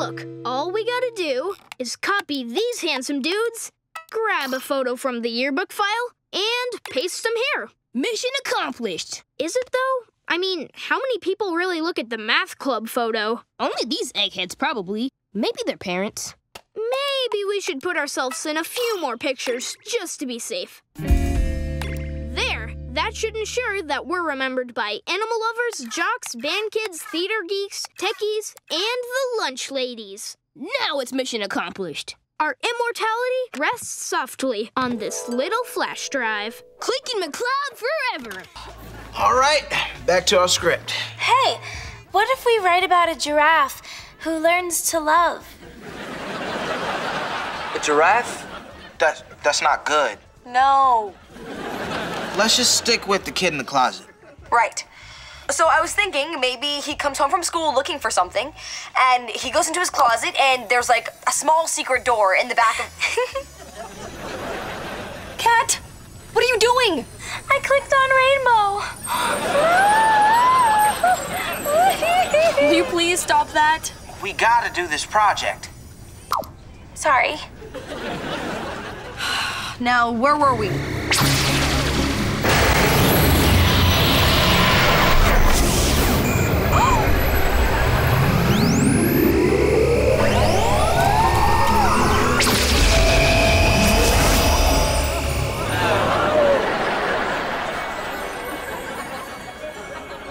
Look, all we gotta do is copy these handsome dudes, grab a photo from the yearbook file, and paste them here. Mission accomplished. Is it though? I mean, how many people really look at the math club photo? Only these eggheads, probably. Maybe their parents. Maybe we should put ourselves in a few more pictures just to be safe. There, that should ensure that we're remembered by animal lovers, jocks, band kids, theater geeks, techies, and the lunch ladies. Now it's mission accomplished. Our immortality rests softly on this little flash drive. Clinking McCloud forever. All right, back to our script. Hey, what if we write about a giraffe who learns to love? A giraffe? That's, that's not good. No. Let's just stick with the kid in the closet. Right. So I was thinking maybe he comes home from school looking for something, and he goes into his closet, and there's like a small secret door in the back of. Cat, what are you doing? I clicked on rainbow. Will you please stop that? We gotta do this project. Sorry. Now, where were we?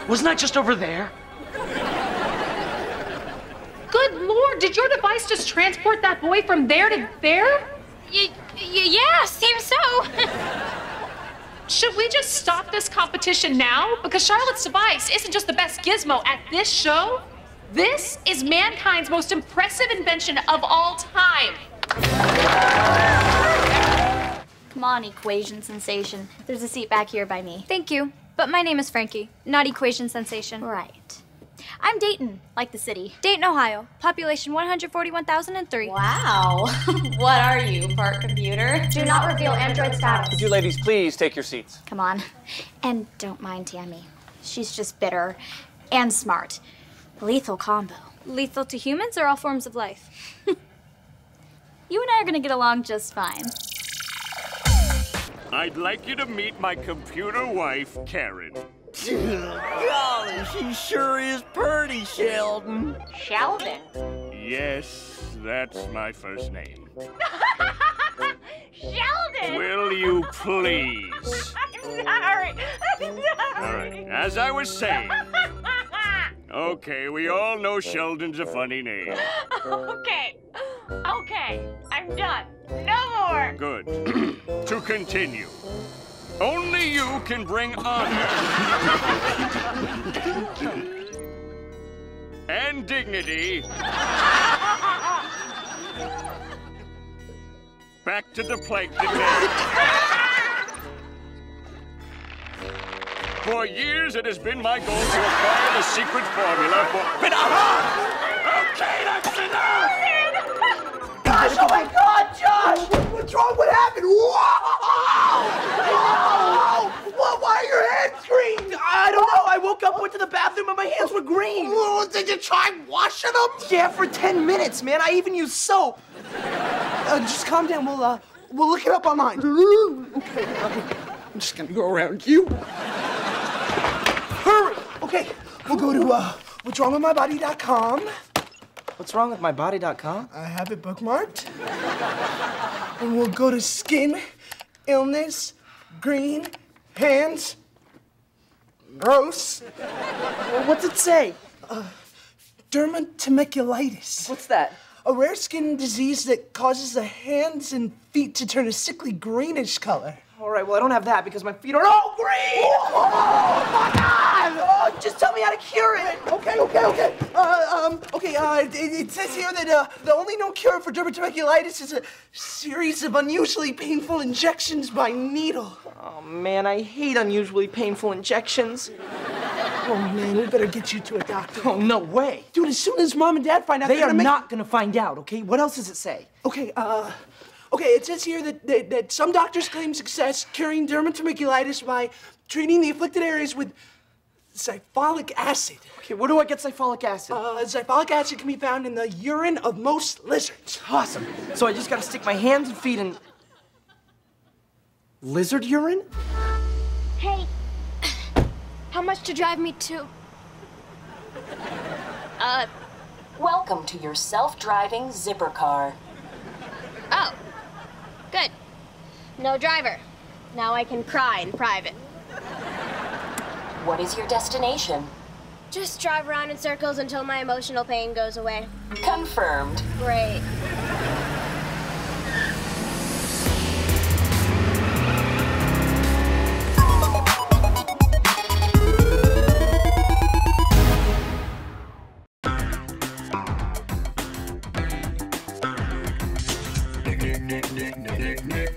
Wasn't that just over there? Good lord, did your device just transport that boy from there to there? Y- y- yeah, seems so. Should we just stop this competition now? Because Charlotte's device isn't just the best gizmo at this show. This is mankind's most impressive invention of all time. Come on, equation sensation. There's a seat back here by me. Thank you. But my name is Frankie, not Equation Sensation. Right. I'm Dayton, like the city. Dayton, Ohio. Population 141,003. Wow. what are you, part computer? Do not reveal Android status. Could you ladies please take your seats? Come on. And don't mind Tammy. She's just bitter and smart. Lethal combo. Lethal to humans or all forms of life? You and I are gonna get along just fine. I'd like you to meet my computer wife, Karen. Golly, she sure is pretty, Sheldon. Sheldon? Yes, that's my first name. Sheldon! Will you please? I'm sorry. I'm sorry. All right, as I was saying. Okay, we all know Sheldon's a funny name. okay. Okay. I'm done. No Good. to continue. Only you can bring honor and dignity back to the plankton. For years, it has been my goal to acquire the secret formula for. I went to the bathroom, and my hands were green. Well, did you try washing them? Yeah, for 10 minutes, man. I even used soap. Uh, just calm down. We'll, uh, we'll look it up online. Okay, okay. I'm just gonna go around you. Hurry! Okay, we'll go to, uh, what's wrong with my body.com. What's wrong with my body.com? I have it bookmarked. and we'll go to skin, illness, green, hands, gross. Well, what's it say? Uh. What's that? A rare skin disease that causes the hands and feet to turn a sickly greenish color. All right, well, I don't have that because my feet are all green! Oh, my God! Oh, just tell me how to cure it. Okay, okay, okay. Uh, um, okay, uh, it, it says here that uh, the only known cure for dermatomaculitis is a series of unusually painful injections by needle. Oh, man, I hate unusually painful injections. Oh, man, we better get you to a doctor. Oh, no way. Dude, as soon as mom and dad find out, They they're gonna make- not gonna find out, okay? What else does it say? Okay, uh, okay, it says here that, that, that some doctors claim success curing dermatomaculitis by treating the afflicted areas with Zypholic acid. Okay, where do I get zypholic acid? Uh, zypholic acid can be found in the urine of most lizards. Awesome. So I just gotta stick my hands and feet in. Lizard urine? Hey, how much to drive me to? Uh, Welcome to your self-driving zipper car. oh. Good. No driver. Now I can cry in private. What is your destination? Just drive around in circles until my emotional pain goes away. Confirmed. Great. nick, nick, nick, nick.